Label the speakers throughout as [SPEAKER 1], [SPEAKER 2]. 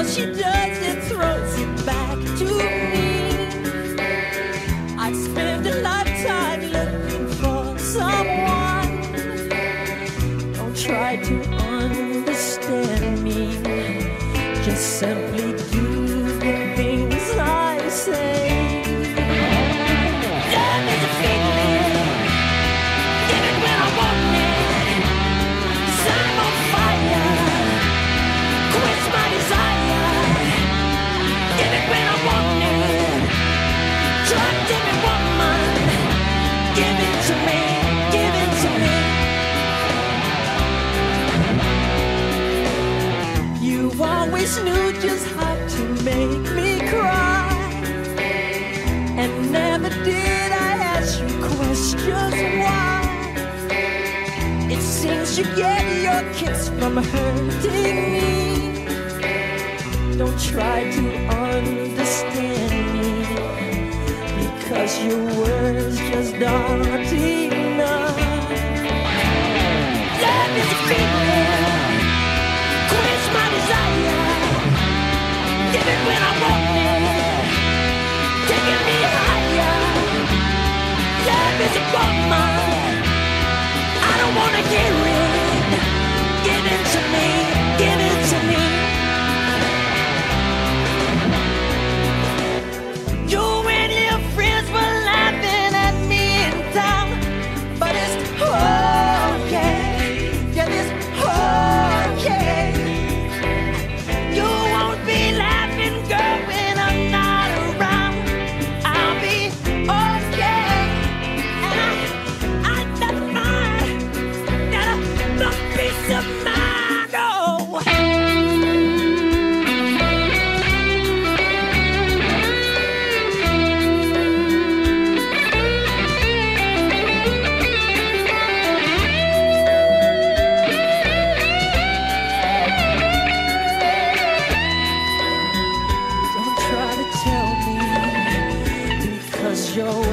[SPEAKER 1] all she does is throws it back to me. I spent a lifetime looking for someone. Don't try to understand me, just simply. is just why it seems you get your kicks from hurting me. Don't try to understand me because your words just aren't enough. Let me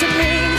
[SPEAKER 1] to me